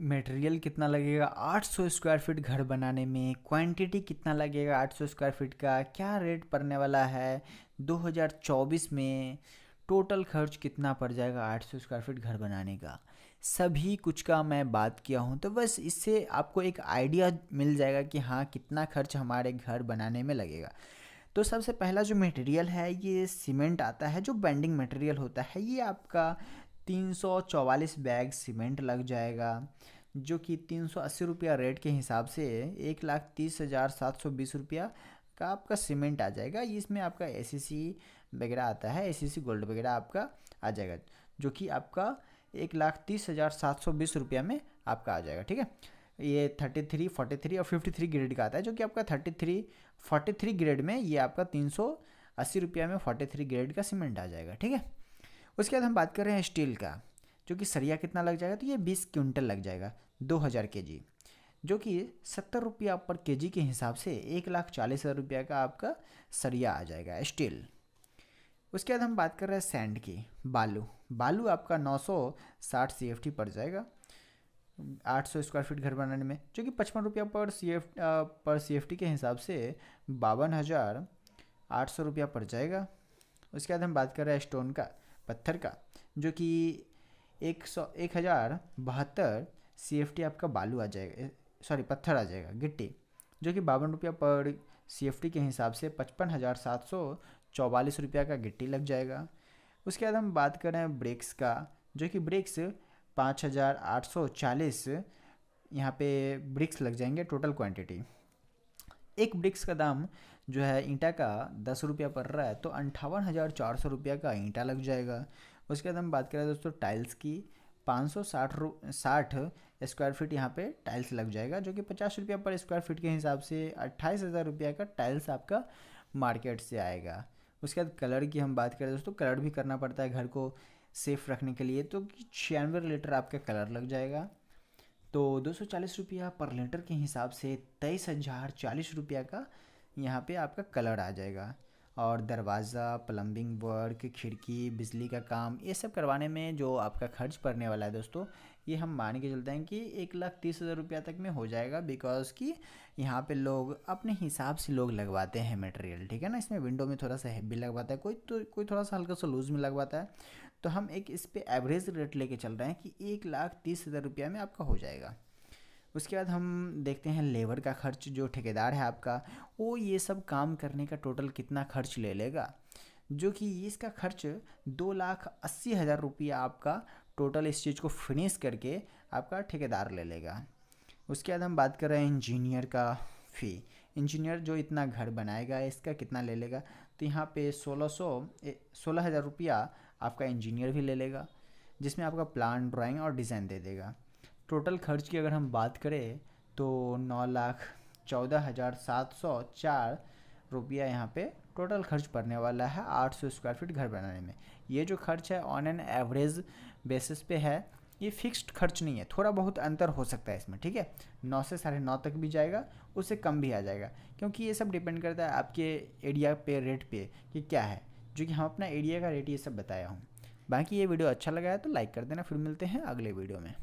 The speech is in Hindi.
मटेरियल कितना लगेगा? 800 स्क्वायर फीट घर बनाने में क्वांटिटी कितना लगेगा? 800 स्क्वायर फीट का क्या रेट पड़ने वाला है? 2024 में टोटल खर्च कितना पड़ जाएगा 800 स्क्वायर फीट घर बनाने का? सभी कुछ का मैं बात किया हूँ तो बस इससे आपको एक आइडिया मिल जाएगा कि हाँ कितना खर्च हमारे घर बनाने में लगेगा। तो सबसे पहला जो मटेरियल है, ये सीमेंट आता है, जो बेंडिंग मटेरियल होता है, ये आपका तीन सौ चौवालीस बैग सीमेंट लग जाएगा, जो कि तीन सौ अस्सी रुपया रेट के हिसाब से एक लाख तीस हज़ार सात सौ बीस रुपया का आपका सीमेंट आ जाएगा। इसमें आपका ए वगैरह आता है ए गोल्ड वगैरह आपका आ जाएगा, जो कि आपका एक लाख तीस हज़ार सात सौ बीस रुपया में आपका आ जाएगा, ठीक है? ये थर्टी थ्री, फोर्टी थ्री और फिफ्टी थ्री ग्रेड का आता है, जो कि आपका thirty three, forty three grade में ये आपका तीन सौ अस्सी रुपया में फोर्टी थ्री ग्रेड का सीमेंट आ जाएगा, ठीक है? उसके बाद हम बात कर रहे हैं स्टील का, जो कि सरिया कितना लग जाएगा? तो ये बीस क्विंटल लग जाएगा, दो हज़ार के जी जो कि सत्तर रुपया पर के जी के हिसाब से एक लाख चालीस हज़ार रुपया का आपका सरिया आ जाएगा, स्टील। उसके बाद हम बात कर रहे हैं सैंड की, बालू। बालू आपका नौ सौ साठ सी एफ़ टी पड़ जाएगा, आठ सौ स्क्वायर फीट घर बनाने में, जो कि पचपन रुपया पर सी एफ़ पर सी एफ़ टी के हिसाब से बावन हज़ार आठ सौ रुपया पड़ जाएगा। उसके बाद हम बात कर रहे हैं स्टोन का पत्थर का, जो कि एक सौ, एक हज़ार बहत्तर सी एफ़ टी आपका बालू आ जाएगा सॉरी पत्थर आ जाएगा, गिट्टी, जो कि बावन रुपया पर सी एफ़ टी के हिसाब से पचपन हज़ार सात सौ चौवालीस रुपया का गिट्टी लग जाएगा। उसके बाद हम बात कर ब्रेक्स का, जो कि ब्रेक्स पाँच हज़ार आठ सौ चालीस, यहाँ पे ब्रिक्स लग जाएँगे टोटल क्वांटिटी। एक ब्रिक्स का दाम जो है ईंटा का दस रुपया पड़ रहा है तो अंठावन हज़ार चार सौ रुपया का ईंटा लग जाएगा। उसके बाद हम बात करें दोस्तों टाइल्स की, पाँच सौ साठ रू, साठ स्क्वायर फीट यहाँ पे टाइल्स लग जाएगा, जो कि पचास रुपया पर स्क्वायर फीट के हिसाब से अट्ठाईस हज़ार रुपया का टाइल्स आपका मार्केट से आएगा। उसके बाद कलर की हम बात करें दोस्तों कलर भी करना पड़ता है घर को सेफ़ रखने के लिए तो छियानवे लीटर आपका कलर लग जाएगा। तो दो सौ चालीस रुपया पर लीटर के हिसाब से तेईस हज़ार चालीस रुपया का यहाँ पे आपका कलर आ जाएगा। और दरवाज़ा प्लम्बिंग वर्क खिड़की, बिजली का काम, ये सब करवाने में जो आपका खर्च पड़ने वाला है दोस्तों, ये हम मान के चलते हैं कि एक लाख तीस हज़ार रुपया तक में हो जाएगा बिकॉज़ कि यहाँ पे लोग अपने हिसाब से लोग लगवाते हैं मटेरियल ठीक है ना? इसमें विंडो में थोड़ा सा हैवी लगवाता है, कोई तो कोई थोड़ा सा हल्का सा लूज़ में लगवाता है। तो हम एक इस पर एवरेज रेट लेके चल रहे हैं कि एक लाख तीस हज़ार रुपया में आपका हो जाएगा। उसके बाद हम देखते हैं लेबर का खर्च जो ठेकेदार है आपका, वो ये सब काम करने का टोटल कितना खर्च ले लेगा? जो कि इसका खर्च दो लाख अस्सी हज़ार रुपया आपका टोटल इस चीज़ को फिनिश करके आपका ठेकेदार ले लेगा। उसके बाद हम बात कर रहे हैं इंजीनियर का फ़ी इंजीनियर जो इतना घर बनाएगा, इसका कितना ले लेगा? तो यहाँ पे सोलह सौ सोलह हज़ार रुपया आपका इंजीनियर भी ले लेगा, जिसमें आपका प्लान ड्राइंग और डिज़ाइन दे देगा। टोटल खर्च की अगर हम बात करें तो नौ लाख चौदह हज़ार सात सौ चार रुपया यहाँ पे टोटल खर्च पड़ने वाला है आठ सौ स्क्वायर फीट घर बनाने में। ये जो खर्च है ऑन एन एवरेज बेसिस पे है, ये फिक्स्ड खर्च नहीं है, थोड़ा बहुत अंतर हो सकता है इसमें, ठीक है? नौ से साढ़े नौ तक भी जाएगा, उससे कम भी आ जाएगा, क्योंकि ये सब डिपेंड करता है आपके एरिया पे रेट पे, कि क्या है। जो कि हम अपना एरिया का रेट ये सब बताया हूँ। बाकी ये वीडियो अच्छा लगा है तो लाइक कर देना, फिर मिलते हैं अगले वीडियो में।